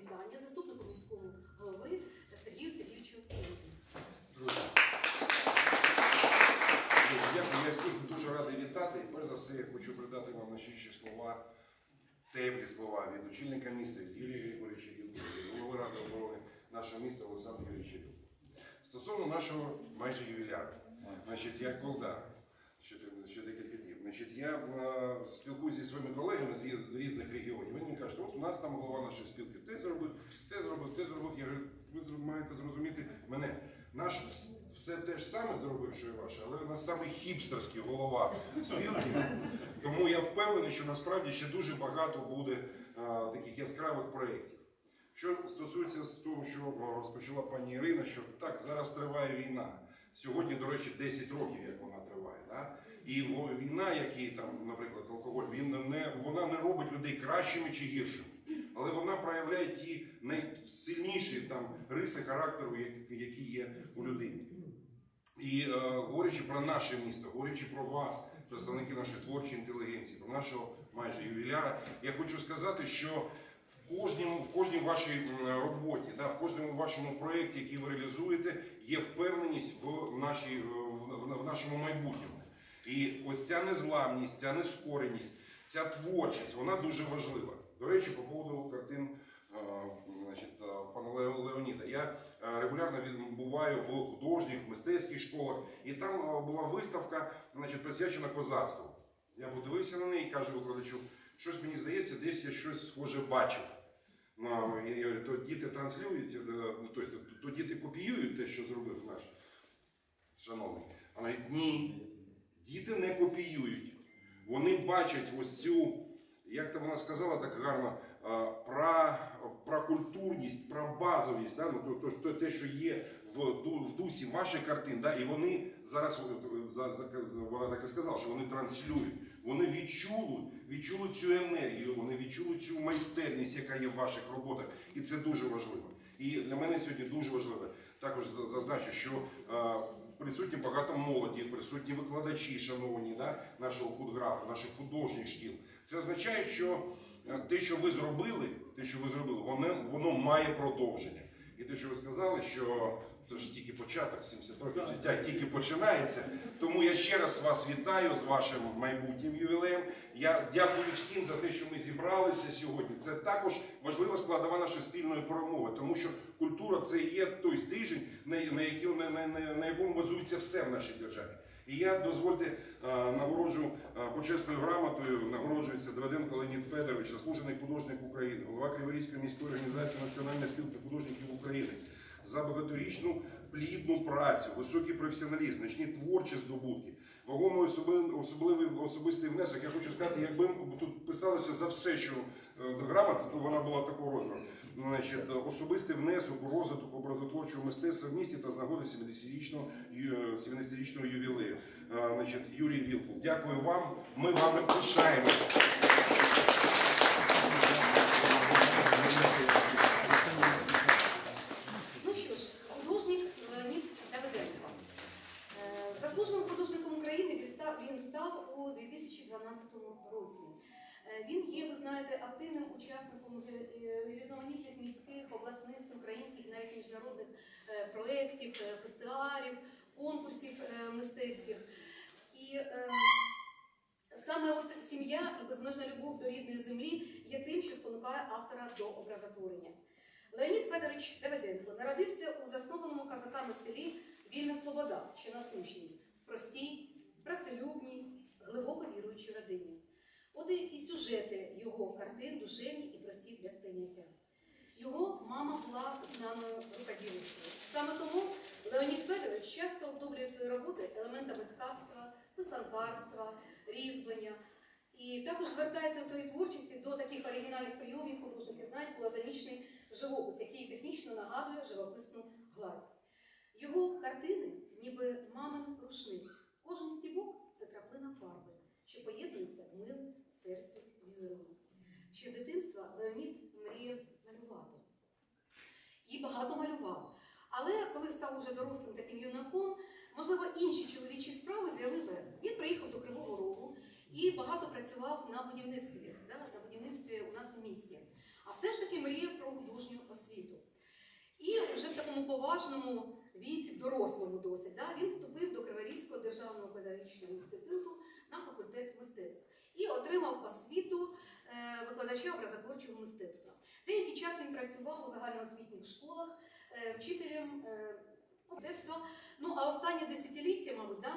слово для заступнику міського голови Сергію Сергійовичу. Друзі, Дякую, я всіх дуже радий вітати. І Перш за все, я хочу передати вам найщиріші слова, теплі слова від очільника міста, від Юрія Григорьовича від голови Ради оборони нашого міста Олександра Юрійовича. Стосовно нашого майже ювіляра, значить, я колда, ще, ще декілька днів. Значить, я е, спілкуюся зі своїми колегами з, різних регіонів. Вони мені кажуть, от у нас там голова нашої спілки те зробив, те зробив, те зробив. Я говорю, ви маєте зрозуміти мене. Наш все те ж саме зробив, що і ваше, але у нас саме хіпстерський голова спілки. Тому я впевнений, що насправді ще дуже багато буде е, таких яскравих проєктів. Що стосується того, що е, розпочала пані Ірина, що так, зараз триває війна. Сьогодні, до речі, 10 років, як вона триває. Да? І війна, як там, наприклад, алкоголь, він не, вона не робить людей кращими чи гіршими. Але вона проявляє ті найсильніші там, риси характеру, які є у людині. І е, говорячи про наше місто, говорячи про вас, представники нашої творчої інтелігенції, про нашого майже ювіляра, я хочу сказати, що в кожному, в кожній вашій роботі, да, в кожному вашому проєкті, який ви реалізуєте, є впевненість в, нашій, в, в нашому майбутньому. І ось ця незламність, ця нескореність, ця творчість, вона дуже важлива. До речі, по поводу картин е, значить, е, пана Леоніда. Я е, регулярно відбуваю в художніх, в мистецьких школах, і там була виставка, значить, присвячена козацтву. Я подивився на неї і кажу викладачу, щось мені здається, десь я щось схоже бачив. Ну, я, говорю, то діти транслюють, ну, тобто, то діти копіюють те, що зробив наш шановний. Вона говорить, ні, діти не копіюють. Вони бачать ось цю, як то вона сказала так гарно, е, про, про культурність, про базовість, да? ну, то, то, те, що є в, в дусі ваших картин, да? і вони зараз, за, за, за- вона так і сказала, що вони транслюють. Вони відчули, відчули цю енергію, вони відчули цю майстерність, яка є в ваших роботах. І це дуже важливо. І для мене сьогодні дуже важливо також за- зазначу, що е, присутні багато молоді, присутні викладачі, шановні да, нашого худграфа, наших художніх шкіл. Це означає, що е, те, що ви зробили, те, що ви зробили, воно, воно має продовження. І те, що ви сказали, що це ж тільки початок, 70 років життя тільки починається. Тому я ще раз вас вітаю з вашим майбутнім ювілеєм. Я дякую всім за те, що ми зібралися сьогодні. Це також важлива складова нашої спільної перемоги, тому що культура це і є той стижень, на, на, який- на, на, на, на якому базується все в нашій державі. І я дозвольте е, нагороджу е, почесною грамотою, нагороджується Давиденко Леонід Федорович, заслужений художник України, голова Криворізької міської організації Національної спілки художників України за багаторічну плідну працю, високий професіоналізм, значні творчі здобутки, вагомий особливий особистий внесок. Я хочу сказати, якби тут писалося за все, що е, грамота, то вона була такого розміру. Значить, особистий внесок у розвиток образотворчого мистецтва в місті та з нагоди 70-річного, 70-річного ювілею. Е, Значить, Юрій Вілкул, дякую вам. Ми вами пишаємося. Ну що ж, художник Леонід Давиденко. Е, Заслуженим художником України він став, він став у 2012 році. Е, Він є, ви знаєте, активним учасником е, різноманітних міських, обласних, всеукраїнських, навіть міжнародних е, проєктів, фестивалів, конкурсів мистецьких. І саме от сім'я і безмежна любов до рідної землі є тим, що спонукає автора до образотворення. Леонід Федорович Давиденко народився у заснованому казаками селі Вільна Слобода, що на Сумщині, простій, віруючій родині. От і сюжети його картин душевні і прості для сприйняття. Його мама була знаною рукодільницею. Саме тому Леонід Федорович часто оздоблює свої роботи елементами ткацтва, писанкарства, різьблення. І також звертається у своїй творчості до таких оригінальних прийомів, художники знають, плазанічний живопис, який технічно нагадує живописну гладь. Його картини, ніби мамин рушник. Кожен стібок це краплина фарби, що поєднується в милий серцю візерунок. Ще з дитинства Леонід мріяв малювати. І багато малював. Але коли став уже дорослим таким юнаком, можливо, інші чоловічі справи взяли верх. Він приїхав до Кривого Рогу і багато працював на будівництві, да, на будівництві у нас у місті. А все ж таки мріяв про художню освіту. І вже в такому поважному віці, дорослому досить, да, він вступив до Криворізького державного педагогічного інституту на факультет мистецтв і отримав освіту е, викладача образотворчого мистецтва. Деякий час він працював у загальноосвітніх школах е, вчителем е, мистецтва. Ну а останнє десятиліття, мабуть, да,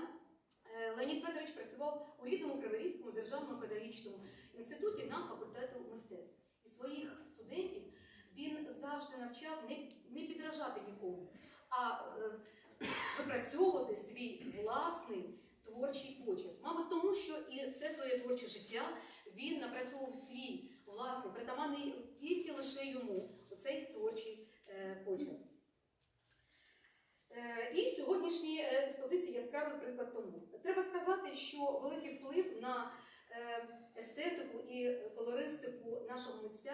Леонід Федорович працював у рідному Криворізькому державному педагогічному інституті на факультету мистецтв. І своїх студентів він завжди навчав не, не підражати нікому, а е, випрацьовувати свій власний творчий почерк. Мабуть, тому що і все своє творче життя він напрацьовував свій власний, притаманний тільки лише йому оцей творчий е, почерк. Е, І сьогоднішні е, експозиції яскравий приклад тому. Треба сказати, що великий вплив на естетику і колористику нашого митця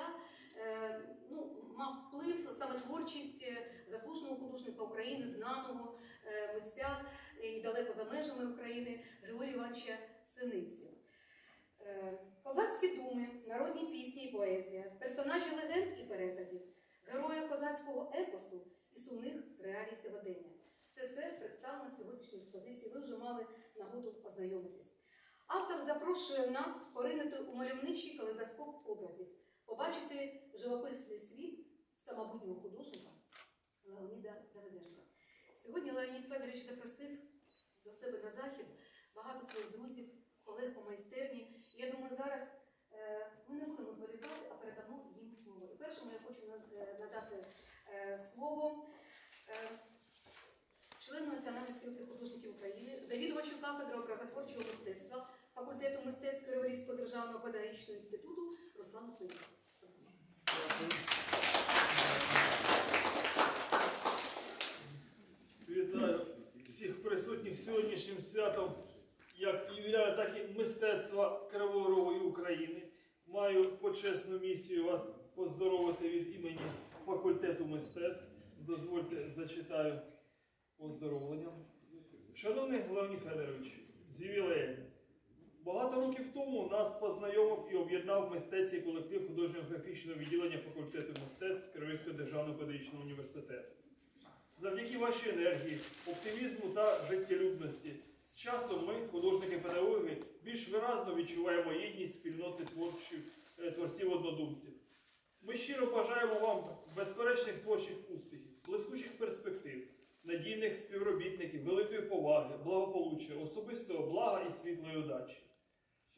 е, ну, мав вплив саме творчість е, заслуженого художника України, знаного е, митця і далеко за межами України Григорія Івановича Синиці. Е, Козацькі думи, народні пісні і поезія, персонажі легенд і переказів, герої козацького епосу і сумних реалій сьогодення. Все це представлено в сьогоднішній експозиції. Ви вже мали нагоду ознайомитись. Автор запрошує нас поринути у мальовничий калейдоскоп образів, побачити живописний світ самобутнього художника Леоніда Давиденка. Сьогодні Леонід Федорович запросив до себе на захід багато своїх друзів, колег по майстерні. Я думаю, зараз е, ми не будемо зволікати, а передамо їм слово. І першому я хочу е, надати е, слово члену Національної спілки художників України, завідувачу кафедри образотворчого мистецтва факультету мистецтв Криворізького державного педагогічного інституту Руслану Климову. Вітаю всіх присутніх сьогоднішнім святом, як ювіляю, так і мистецтва Кривого Рогу і України. Маю почесну місію вас поздоровити від імені факультету мистецтв. Дозвольте, зачитаю поздоровлення. Шановний Леонід Федорович, з ювілеєм. Багато років тому нас познайомив і об'єднав мистецький колектив художньо-графічного відділення факультету мистецтв Кривицького державного педагогічного університету. Завдяки вашій енергії, оптимізму та життєлюбності з часом ми, художники-педагоги, більш виразно відчуваємо єдність спільноти творчих, е, творців однодумців. Ми щиро бажаємо вам безперечних творчих успіхів, блискучих перспектив, надійних співробітників, великої поваги, благополуччя, особистого блага і світлої удачі.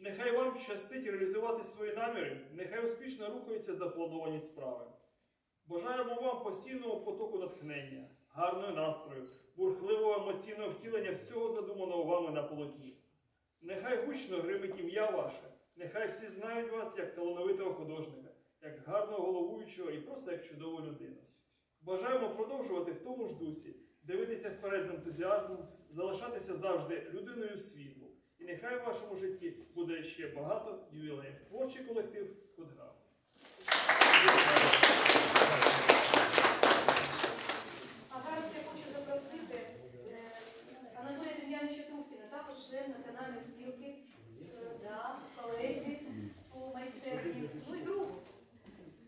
Нехай вам щастить реалізувати свої наміри, нехай успішно рухаються заплановані справи. Бажаємо вам постійного потоку натхнення, гарного настрою, бурхливого емоційного втілення всього задуманого вами на полотні. Нехай гучно гримить ім'я ваше, нехай всі знають вас як талановитого художника, як гарного головуючого і просто як чудову людину. Бажаємо продовжувати в тому ж дусі, дивитися вперед з ентузіазмом, залишатися завжди людиною світлу. І нехай в вашому житті буде ще багато ювілеїв. Творчий колектив Худграм. А зараз я хочу запросити е, Анатолія Дем'яновича Трухіна, також член національної спілки, е, да, колезі по майстерні, ну і другу.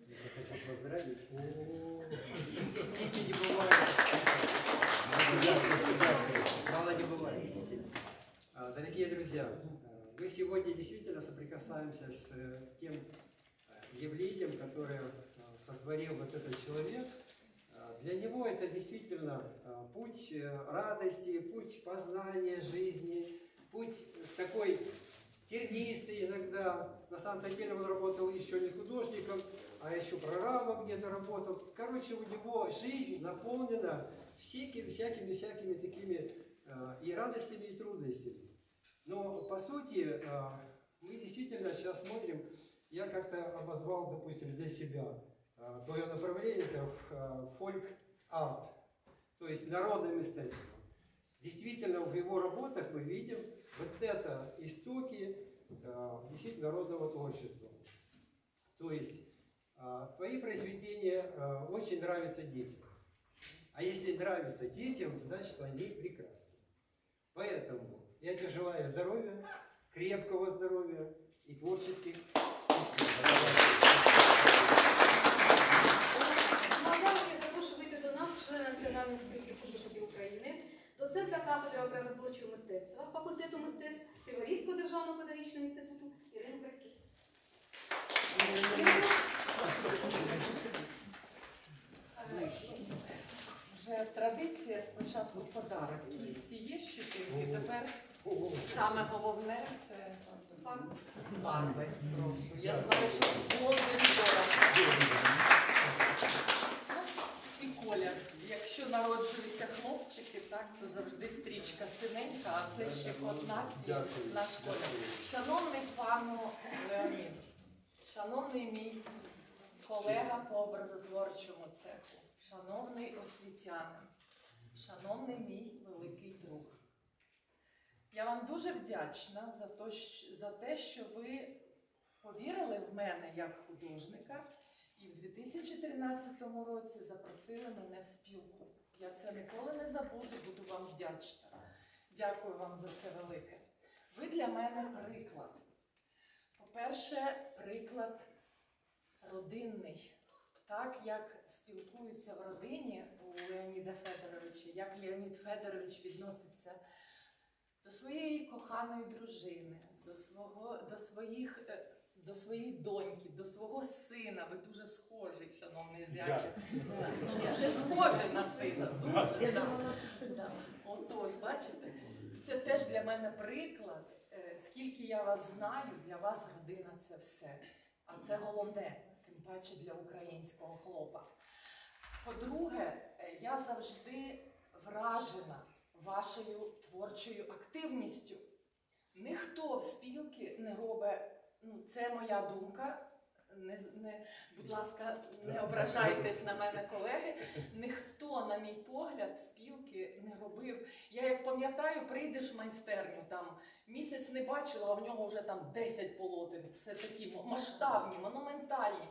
Я хочу поздравить. Друзья, мы сегодня действительно соприкасаемся с э, тем э, явлением, которое э, сотворил вот этот человек. Для него это действительно путь радости, путь познания жизни, путь такой тернистый иногда. На самом деле он работал еще не художником, а еще прорабом где-то работал. Короче, у него жизнь наполнена всякими, всякими, всякими такими и радостями, и трудностями. Но по сути, э, мы действительно сейчас смотрим, я как-то обозвал, допустим, для себя э, твое направление, это э, фольк-арт, то есть народное мистецтво. Действительно, в его работах мы видим вот это истоки действительно народного творчества. То есть твои произведения очень нравятся детям. А если нравятся детям, значит они прекрасны. Поэтому я тебе желаю здоровья, крепкого здоровья и творческих запрошую вийти до нас члена Національної спілки художників України, доцентка кафедри образотворчого мистецтва, факультету мистецтв Криворізького державного педагогічного інституту Ірину Пересик. Вже традиція спочатку подарок. Кісті є щепинки, тепер саме головне це фарб. фарби. Прошу. Я знаю, що голубий колір. І колір. Якщо народжуються хлопчики, так, то завжди стрічка синенька, а це ще код нації, наш колір. Шановний пану Леонід, шановний мій колега по образотворчому цеху, шановний освітянин, шановний мій великий друг. Я вам дуже вдячна за, то, за те, що ви повірили в мене як художника і в 2013 році запросили мене в спілку. Я це ніколи не забуду, буду вам вдячна. Дякую вам за це велике. Ви для мене приклад. По-перше, приклад родинний. Так як спілкуються в родині у Леоніда Федоровича, як Леонід Федорович відноситься до своєї коханої дружини, до, свого, до, своїх, е, до своєї доньки, до свого сина. Ви дуже схожий, шановний зятя. Ну, дуже схожий на сина. Дуже. так. Отож, бачите, це теж для мене приклад. Е, Скільки я вас знаю, для вас родина це все. А це головне, тим паче для українського хлопа. По-друге, е, я завжди вражена вашою творчою активністю. Ніхто в спілки не робить, ну це моя думка. Не, не, будь ласка, не ображайтесь на мене, колеги. Ніхто, на мій погляд, спілки не робив. Я як пам'ятаю, прийдеш в майстерню, там місяць не бачила, а в нього вже там 10 полотен, все такі масштабні, монументальні.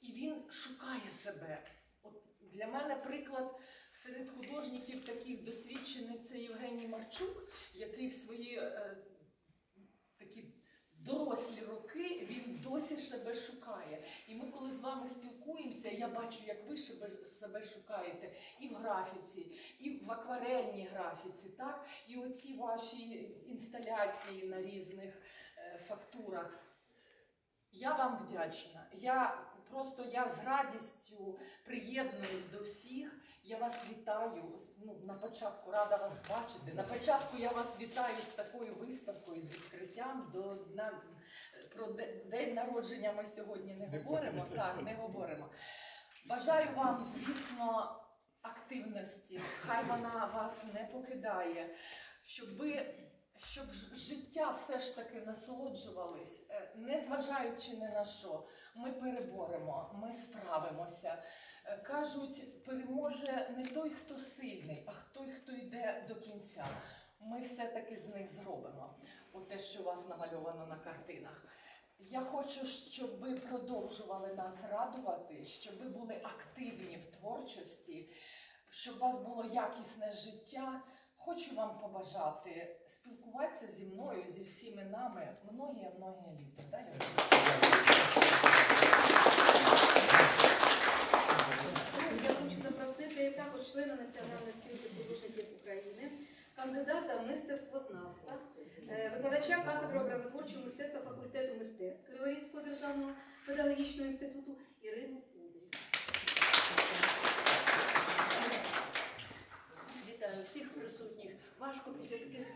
І він шукає себе. От для мене приклад серед художників таких досвідчених це Євгеній Марчук, який в свої е, такі дорослі роки він досі себе шукає. І ми, коли з вами спілкуємося, я бачу, як ви себе шукаєте і в графіці, і в акварельній графіці, так? І оці ваші інсталяції на різних е, фактурах. Я вам вдячна. Я просто я з радістю приєднуюсь до всіх. Я вас вітаю. Ну, на початку рада вас бачити. На початку я вас вітаю з такою виставкою, з відкриттям до дня про де- день народження. Ми сьогодні не говоримо. Так, не говоримо. Бажаю вам, звісно, активності, хай вона вас не покидає, щоб ви щоб життя все ж таки насолоджувались, е, незважаючи ні на що. Ми переборемо, ми справимося. Е, Кажуть, переможе не той, хто сильний, а той, хто йде до кінця. Ми все-таки з них зробимо. Оте, що у вас намальовано на картинах. Я хочу, щоб ви продовжували нас радувати, щоб ви були активні в творчості, щоб у вас було якісне життя. Хочу вам побажати спілкуватися зі мною, зі всіми нами многі-многі літа. Я хочу запросити також члена Національної спілки художників України, кандидата в мистецтвознавства, е, викладача кафедри образотворчого мистецтва факультету мистецтв Криворізького державного педагогічного інституту Ірину Кудріс. Вітаю всіх присутніх. Важко після таких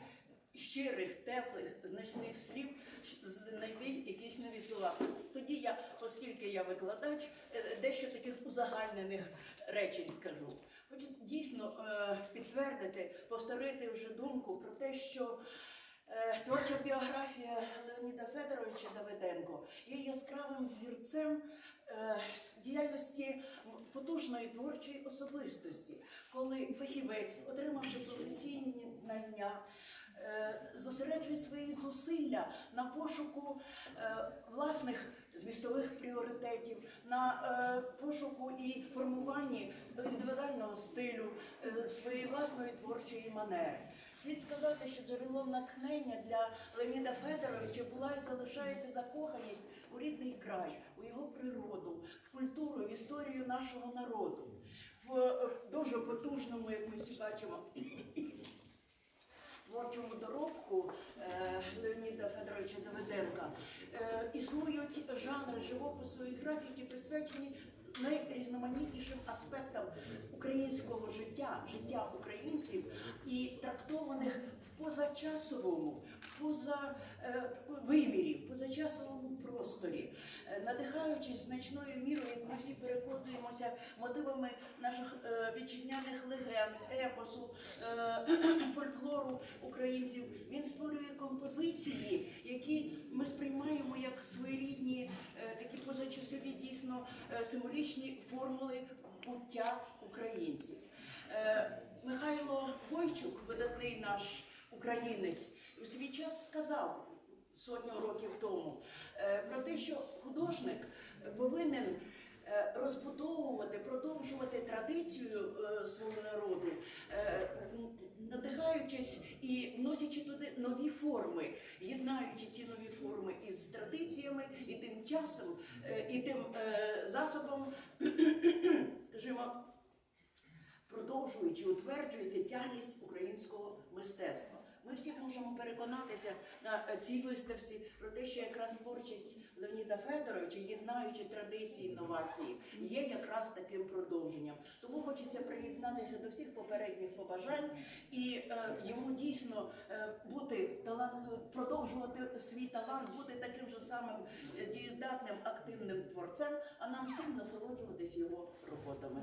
щирих, теплих, значних слів знайти якісь нові слова. Тоді я, оскільки я викладач, е, дещо таких узагальнених речень скажу. Хочу дійсно е, підтвердити, повторити вже думку про те, що е, творча біографія Леоніда Федоровича Давиденко є яскравим взірцем діяльності потужної творчої особистості коли фахівець, отримавши професійні знання, зосереджує свої зусилля на пошуку е, власних змістових пріоритетів, на е, пошуку і формуванні індивідуального стилю, е, своєї власної творчої манери. Слід сказати, що джерелом натхнення для Леоніда Федоровича була і залишається закоханість у рідний край, у його природу, в культуру, в історію нашого народу в е, дуже потужному, як ми всі бачимо, творчому доробку е, Леоніда Федоровича Давиденка. Е, існують жанри живопису і графіки, присвячені найрізноманітнішим аспектам українського життя, життя українців і трактованих в позачасовому, поза е, вимірі, в позачасовому просторі, Е, надихаючись значною мірою, як ми всі переконуємося, мотивами наших е, вітчизняних легенд, епосу, фольклору українців. Він створює композиції, які ми сприймаємо як своєрідні, такі позачасові дійсно символічні формули буття українців. Михайло Бойчук, видатний наш українець, у свій час сказав сотню років тому е, про те, що художник повинен е, розбудовувати, продовжувати традицію е, свого народу, надихаючись і вносячи туди нові форми, єднаючи ці нові форми із традиціями і тим часом, і тим засобом, скажімо, продовжуючи, утверджується тягність українського мистецтва. Ми всі можемо переконатися на цій виставці про те, що якраз творчість Леоніда Федоровича, єднаючи традиції інновації, є якраз таким продовженням. Тому хочеться приєднатися до всіх попередніх побажань і е, йому дійсно е, бути талант, продовжувати свій талант, бути таким же самим е, дієздатним, активним творцем, а нам всім насолоджуватись його роботами.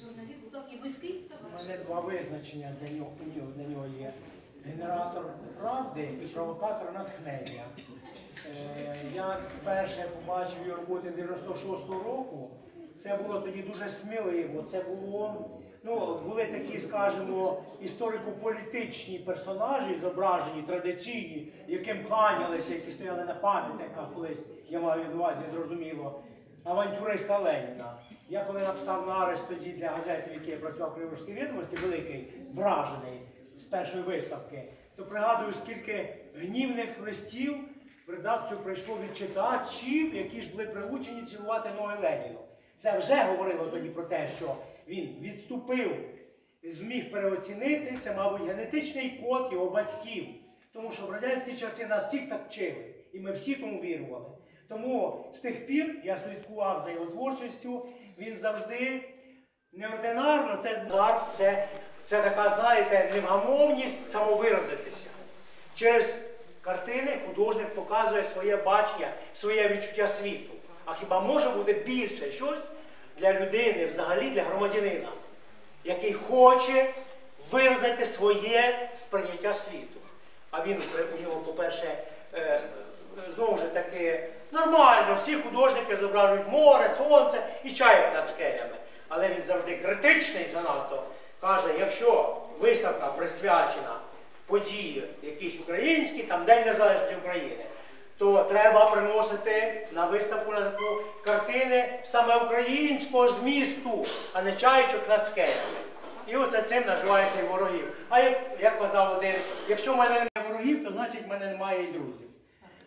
Журналіст, будь ласка, і близький У мене два визначення для нього- для нього є. Генератор правди і провокатор натхнення. Е, я вперше побачив його роботи 96-го року. Це було тоді дуже сміливо. Це було, ну, були такі, скажімо, історико-політичні персонажі, зображені, традиційні, яким кланялися, які стояли на пам'ятниках колись, я маю на увазі, зрозуміло, авантюриста Леніна. Я коли написав нарис тоді для газети, в якій я працював Криворізькій відомості, великий, вражений з першої виставки, то пригадую, скільки гнівних листів в редакцію прийшло від читачів, які ж були приучені цілувати ноги Леніну. Це вже говорило тоді про те, що він відступив, зміг переоцінити, це, мабуть, генетичний код його батьків. Тому що в радянські часи нас всіх так вчили, і ми всі тому вірували. Тому з тих пір я слідкував за його творчістю. Він завжди неординарно, це арт, це, це така, знаєте, невгамовність самовиразитися. Через картини художник показує своє бачення, своє відчуття світу. А хіба може бути більше щось для людини, взагалі для громадянина, який хоче виразити своє сприйняття світу? А він у нього, по-перше, е, е, знову ж таки, нормально, всі художники зображують море, сонце і чають над скелями. Але він завжди критичний занадто. Каже, якщо виставка присвячена події якісь українські, там День Незалежності України, то треба приносити на виставку на таку картини саме українського змісту, а не чаючок над скелями. І оце цим наживається і ворогів. А як, як казав один, якщо в мене немає ворогів, то значить в мене немає і друзів.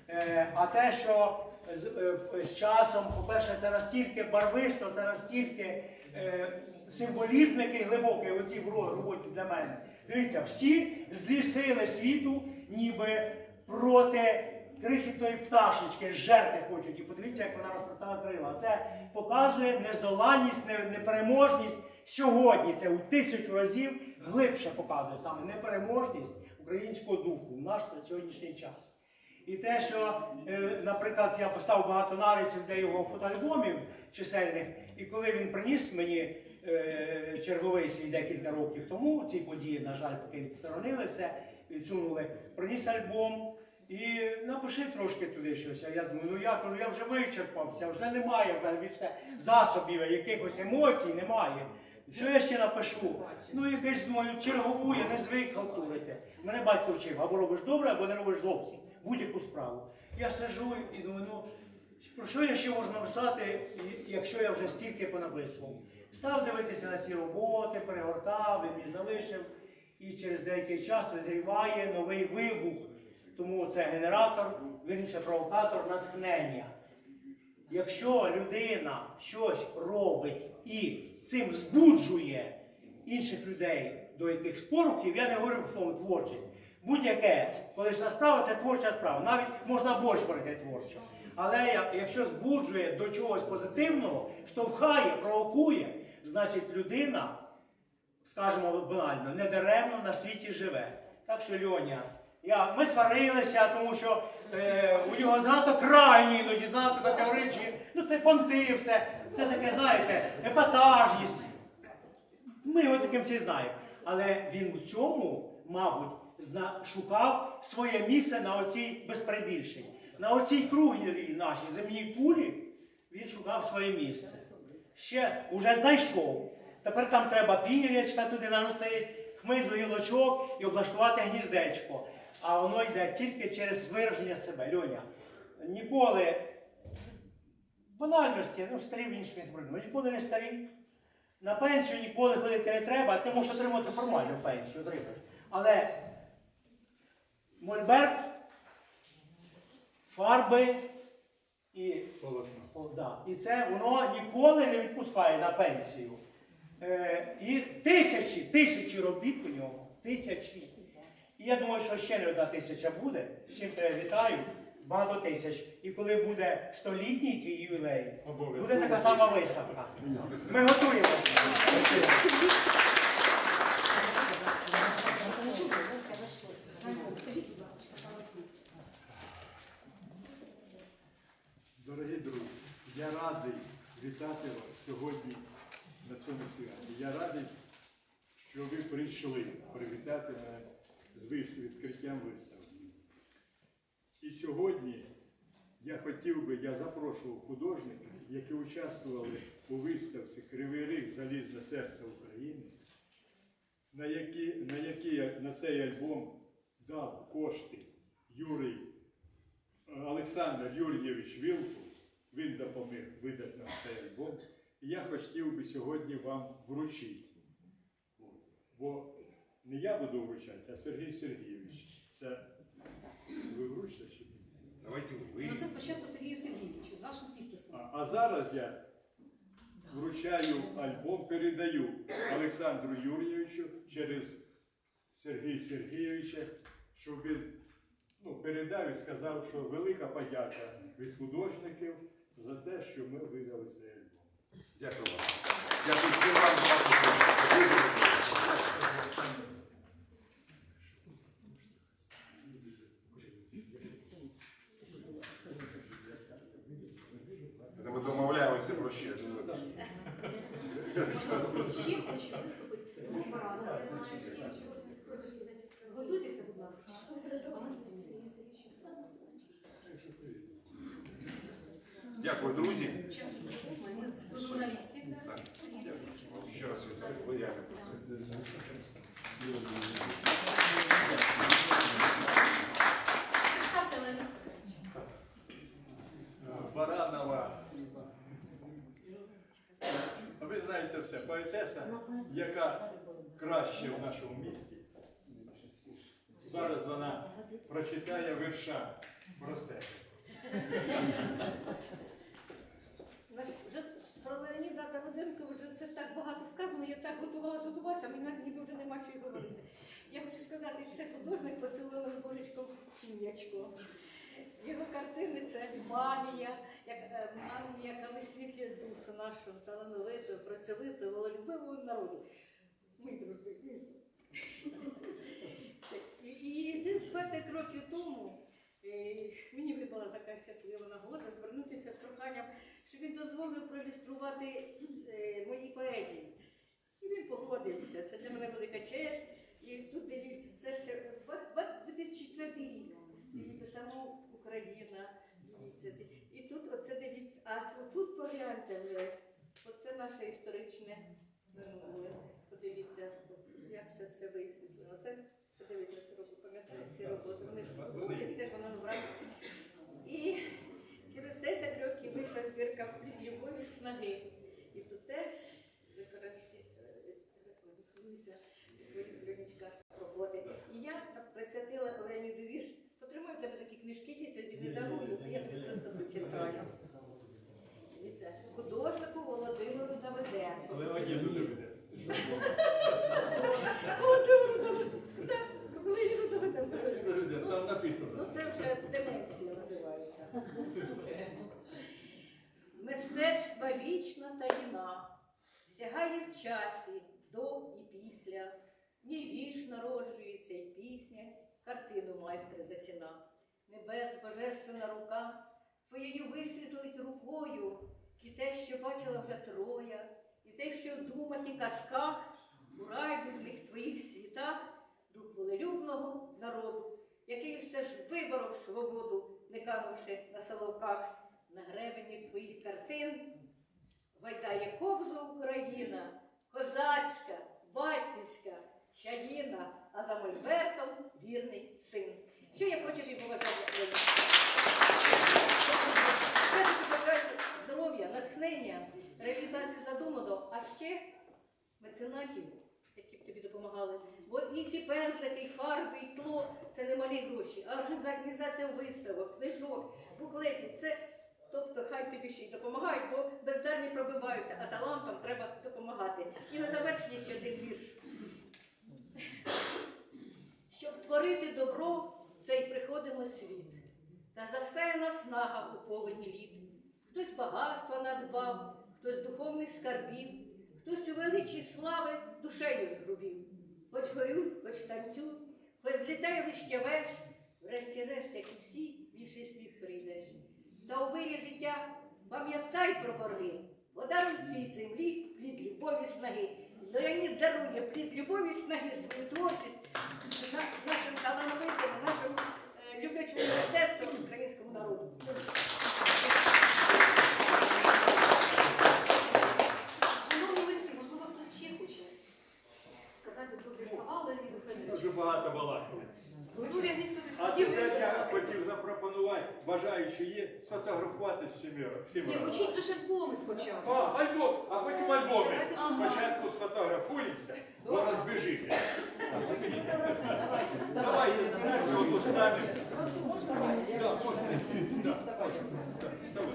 Е, а те, що з, е, з часом, по-перше, це настільки барвисто, це настільки е, символізм, який глибокий цій ро- роботі для мене. Дивіться, всі злі сили світу, ніби проти крихітної пташечки жерти хочуть. І подивіться, як вона розпростала крила. Це показує нездоланність, непереможність. Сьогодні це у тисячу разів глибше показує саме непереможність українського духу в наш сьогоднішній час. І те, що, е, наприклад, я писав багато нарисів для його фотоальбомів чисельних, і коли він приніс мені е, черговий свій декілька років тому, ці події, на жаль, поки відсторонили все, відсунули, приніс альбом і напиши трошки туди щось. Я думаю, ну я кажу, я вже вичерпався, вже немає більше засобів, якихось емоцій немає. Що я ще напишу? Ну, якесь думаю, чергову, я не звик халтурити. Мене батько вчив, або робиш добре, або не робиш зовсім будь-яку справу. Я сижу і думаю, ну про що я ще можу написати, якщо я вже стільки понаписував? Став дивитися на ці роботи, перегортав, він мені залишив, і через деякий час визріває новий вибух. Тому це генератор, вірніше провокатор натхнення. Якщо людина щось робить і цим збуджує інших людей до якихось порухів, я не говорю словом творчість. Будь-яке колишня справа це творча справа. Навіть можна борщ варити творчо. Але якщо збуджує до чогось позитивного, штовхає, провокує, значить людина, скажімо банально, не даремно на світі живе. Так що, Льоня, я, ми сварилися, тому що е, у нього занадто крайні, іноді занадто категоричні. Ну це понти, все. Це таке, знаєте, епатажність. Ми його таким всі знаємо. Але він у цьому, мабуть, шукав своє місце на оцій безперебільшенні. На оцій круглій нашій земній кулі він шукав своє місце. Ще уже знайшов. Тепер там треба пірячка туди наносити, хмизу гілочок і облаштувати гніздечко. А воно йде тільки через вираження себе. Льоня, ніколи банальності, ну старі в інших не Ми ніколи не старі. На пенсію ніколи ходити не треба, ти можеш отримати формальну пенсію, отримаєш. Але мольберт, фарби і, О, да. і це воно ніколи не відпускає на пенсію. Е, і тисячі, тисячі робіт у нього. Тисячі. І я думаю, що ще не одна тисяча буде. Всім тебе вітаю. Багато тисяч. І коли буде столітній твій ювілей, буде така сама виставка. Ми готуємося. Дорогі друзі, я радий вітати вас сьогодні на цьому святі. Я радий, що ви прийшли привітати мене з відкриттям виставки. І сьогодні я хотів би, я запрошував художників, які участвували у виставці Кривий Ріг Залізне серце України, на які, на які на цей альбом дав кошти Юрій Олександр Юрійович Вілкул, він допоміг видати нам цей альбом. І я хотів би сьогодні вам вручити. Бо не я буду вручати, а Сергій Сергійович. Це ви вручите чи ні? Давайте ви. Ну це спочатку Сергію Сергійовичу, з вашим підписом. А, а зараз я вручаю альбом, передаю Олександру Юрійовичу через Сергія Сергійовича, щоб він ну, передав і сказав, що велика подяка від художників за те, що ми видали цей альбом. Дякую вам. Дякую всім вам за вашу роботу. Это мы Готуйтеся, будь ласка. А ми Дякую, друзі. Ми з- до журналістів Так, зараз. дякую. Вам Ще раз від всіх ви реально про це. Представте Лену. Баранова. А Ви знаєте все, поетеса, яка краще в нашому місті. Зараз вона прочитає вірша про себе. Вже про Леоніда Давиденка вже все так багато сказано, я так готувалася готуватися, а мені ніби вже нема що й говорити. Я хочу сказати, це художник поцілував божечком тінячко. Його картини це магія, як, е, магія, яка висвітлює душу нашого талановитого, працьовитого, вололюбивого народу. Ми дружби. І, десь 20 років тому е, мені випала така щаслива нагода звернутися з проханням, щоб він дозволив проілюструвати е, мої поезії. І він погодився. Це для мене велика честь. І тут дивіться, це ще ба- ба- 2004 рік. Дивіться, сама Україна. І тут оце дивіться, а тут погляньте вже. Оце наше історичне минуле. Подивіться, як це все висвітлено. Це подивіться пам'ятаєш ці роботи. Вони ж це ж воно вранці. І через 10 років вийшла збірка «Від любові снаги. І тут теж використовуюся Веронічка роботи. І я так присвятила Леоніду вірш. Потримаю в тебе такі книжки, я сьогодні не дарую, то я тобі просто почитаю. Дивіться, художнику Володимиру Давиденку. Леоніду доведе. Володимиру Давиденку. Леоніду Давиденку. Там Ну, написано. це вже деменція називається. Мистецтва вічна таїна, сягає в часі до і після. В ній вірш народжується і пісня, картину майстер зачина. Небес божественна рука, твоєю висвітлить рукою і те, що бачила вже троя, і те, що в думах і казках, у райдужних твоїх світах, дух волелюбного народу, який все ж виборов свободу, не канувши на соловках, на гребені твоїх картин, гойдає кобзу Україна, козацька, батьківська, чаїна, а за мольбертом вірний син. Що я хочу тобі побажати? Леня? Я тобі бажаю здоров'я, натхнення, реалізації задуманого, а ще меценатів, які б тобі допомагали. Бо і ці пензлики, і фарби, і тло це не малі гроші, а організація виставок, книжок, буклетів. Це тобто хай тобі ще й допомагають, бо бездарні пробиваються, а талантам треба допомагати. І на завершення ще один вірш. Щоб творити добро, в цей приходимо світ. Та засаяна снага у повені літ. Хтось багатства надбав, хтось духовних скарбів, хтось у величі слави душею згрубів. Хоч горю, хоч танцюй, хоч злітай вищавеш, врешті-решт, як і всі, в інший світ прийдеш. Та у вирі життя пам'ятай про борги, бо цій землі плід любові снаги. Леонід дарує плід любові снаги, свою творчість на- нашим талановитим, нашим е, люблячим мистецтвом українському народу. Шановні Олексій, можливо, хтось ще хоче сказати добрі слова Леоніду Федоровичу. Дуже багато балакали. Ну, Леонід Федорович, А тоді ви тепер вже я можете. хотів запропонувати, бажаючи є, сфотографувати всіми Ні, разом. учіть же альбоми спочатку. А, альбом, а потім альбоми. Давайте ж- Спочатку сфотографуємося, бо розбіжите. Давайте зберемося, отут станемо. Да, можна. Да. Так, вставай.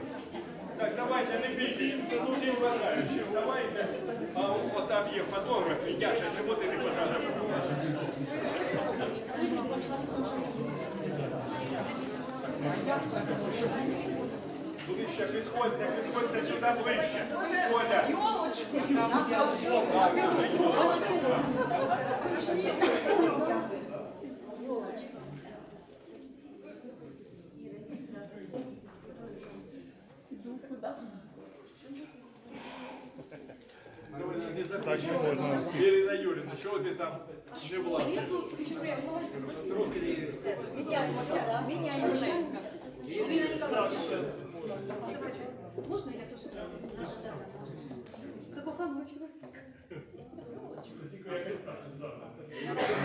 Так, давайте, не бійтесь. Всі бажаючі, вставайте. А от там є фотограф, і Яша, чому ти не фотографуєш? Ближче підходьте, підходьте сюди ближче. Коля. Доля, не забудь. Так не можна. Ірина Юрівна, чого ти там не Я влазиш? тут, чому я влазю? Трохи Міняємося, міняємося. Ирина Николаевна, давайте. Можно я тоже? До коханочего.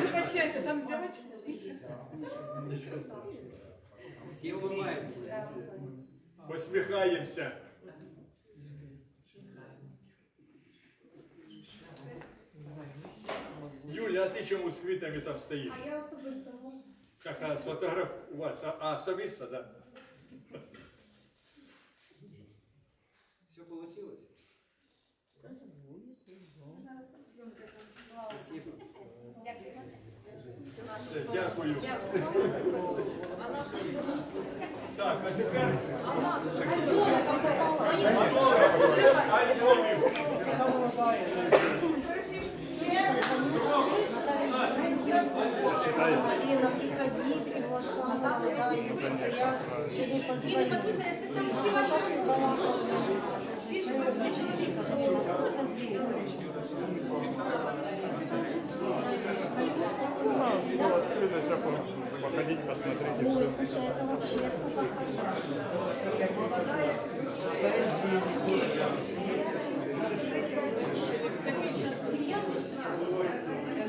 Вибачайте, там сделать? Все улыбаются. посміхаємося. Юля, а ти чому з квітами там стоїш? А я особисто можу. Як а, сфотографуватися? А, особисто, так? Да? Все получилось? Спасибо. Все, дякую. Так, а тепер Альбом. альбомів. І не підписується там всі ваші роботи, тому що ви ж більше 20 чоловік. Походить, посмотрите все. А